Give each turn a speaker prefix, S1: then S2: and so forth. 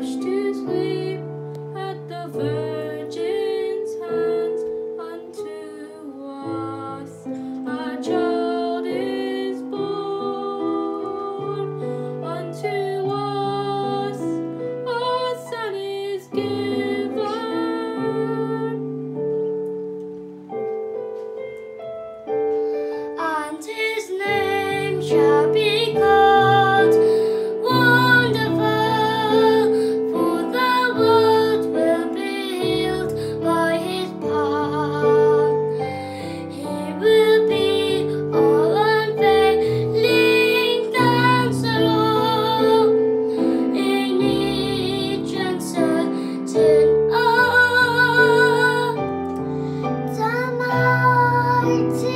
S1: crushed to
S2: want to.